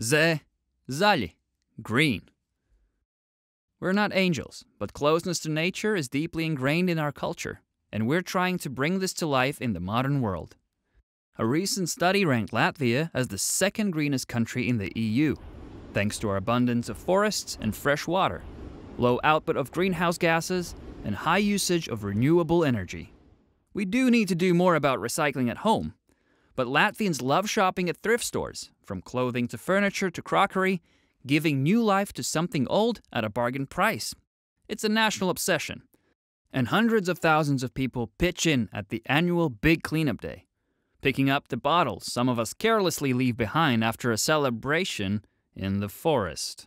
Ze, zaļi, green. We're not angels, but closeness to nature is deeply ingrained in our culture, and we're trying to bring this to life in the modern world. A recent study ranked Latvia as the second greenest country in the EU, thanks to our abundance of forests and fresh water, low output of greenhouse gases, and high usage of renewable energy. We do need to do more about recycling at home, but Latvians love shopping at thrift stores, from clothing to furniture to crockery, giving new life to something old at a bargain price. It's a national obsession. And hundreds of thousands of people pitch in at the annual Big Cleanup Day, picking up the bottles some of us carelessly leave behind after a celebration in the forest.